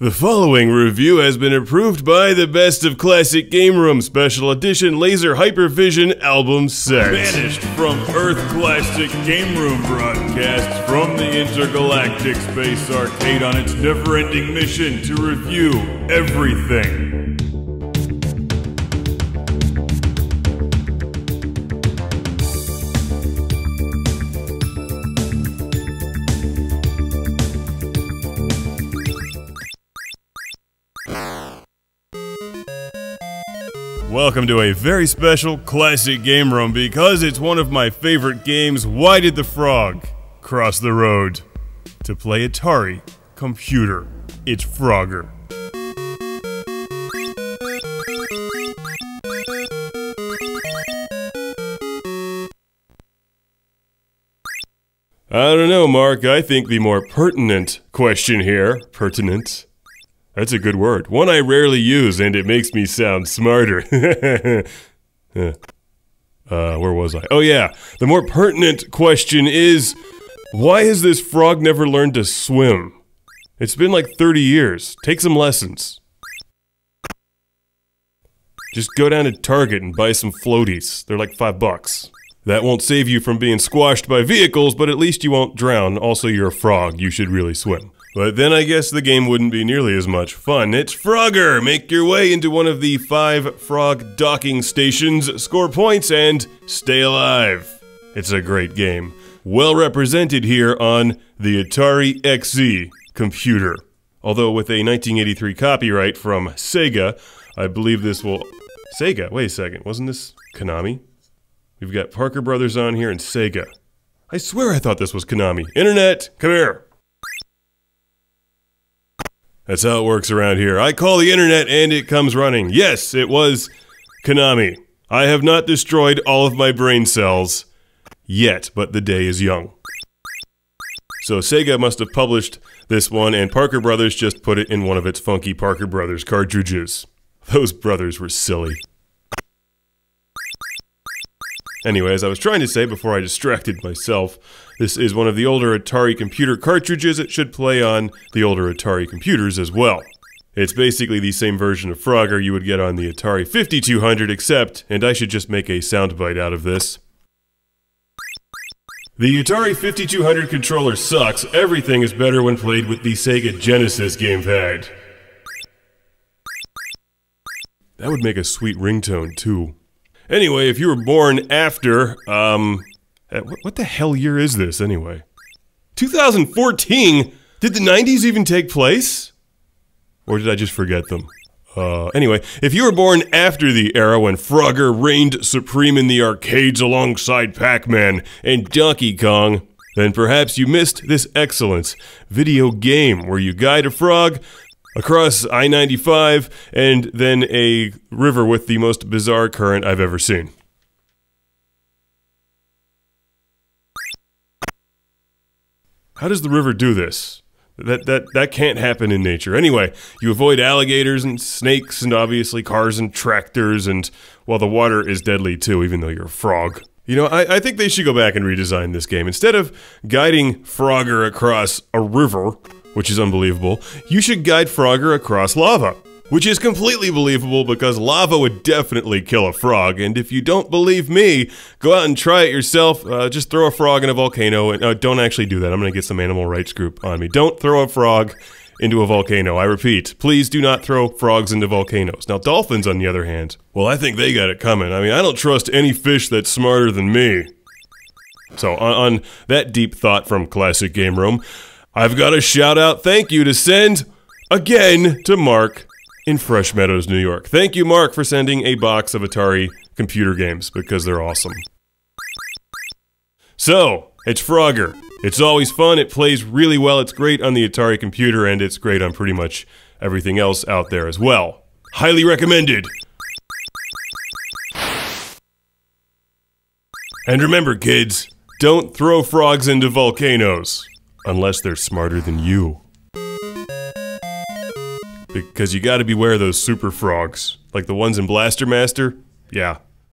The following review has been approved by the Best of Classic Game Room Special Edition Laser Hypervision album set. Vanished from Earth Classic Game Room broadcasts from the Intergalactic Space Arcade on its never ending mission to review everything. Welcome to a very special classic game room because it's one of my favorite games. Why did the frog cross the road to play Atari computer? It's Frogger. I don't know, Mark. I think the more pertinent question here, pertinent, that's a good word. One I rarely use, and it makes me sound smarter. uh, where was I? Oh, yeah. The more pertinent question is why has this frog never learned to swim? It's been like 30 years. Take some lessons. Just go down to Target and buy some floaties. They're like five bucks. That won't save you from being squashed by vehicles, but at least you won't drown. Also, you're a frog. You should really swim. But then I guess the game wouldn't be nearly as much fun. It's Frogger! Make your way into one of the five frog docking stations, score points, and stay alive. It's a great game. Well represented here on the Atari XZ computer. Although with a 1983 copyright from Sega, I believe this will. Sega? Wait a second, wasn't this Konami? We've got Parker Brothers on here and Sega. I swear I thought this was Konami. Internet, come here. That's how it works around here. I call the internet and it comes running. Yes, it was Konami. I have not destroyed all of my brain cells yet, but the day is young. So Sega must have published this one, and Parker Brothers just put it in one of its funky Parker Brothers cartridges. Those brothers were silly. Anyway, as I was trying to say before I distracted myself, this is one of the older Atari computer cartridges. It should play on the older Atari computers as well. It's basically the same version of Frogger you would get on the Atari 5200, except, and I should just make a soundbite out of this. The Atari 5200 controller sucks. Everything is better when played with the Sega Genesis gamepad. That would make a sweet ringtone, too. Anyway, if you were born after, um, uh, what, the hell year is this anyway? 2014? Did the 90s even take place? Or did I just forget them? Uh, anyway, if you were born after the era when Frogger reigned supreme in the arcades alongside Pac Man and Donkey Kong, then perhaps you missed this excellent video game where you guide a frog across I 95 and then a river with the most bizarre current I've ever seen. How does the river do this? That, that, that can't happen in nature. Anyway, you avoid alligators and snakes and obviously cars and tractors, and well, the water is deadly too, even though you're a frog. You know, I, I think they should go back and redesign this game. Instead of guiding Frogger across a river, which is unbelievable, you should guide Frogger across lava. Which is completely believable because lava would definitely kill a frog, and if you don't believe me, go out and try it yourself. Uh, just throw a frog in a volcano, and uh, don't actually do that. I'm gonna get some animal rights group on me. Don't throw a frog into a volcano. I repeat, please do not throw frogs into volcanoes. Now, dolphins, on the other hand, well, I think they got it coming. I mean, I don't trust any fish that's smarter than me. So, on, on that deep thought from Classic Game Room, I've got a shout out thank you to send again to Mark in Fresh Meadows, New York. Thank you, Mark, for sending a box of Atari computer games because they're awesome. So, it's Frogger. It's always fun, it plays really well, it's great on the Atari computer, and it's great on pretty much everything else out there as well. Highly recommended! And remember, kids, don't throw frogs into volcanoes unless they're smarter than you. Because you gotta beware those super frogs. Like the ones in Blaster Master? Yeah,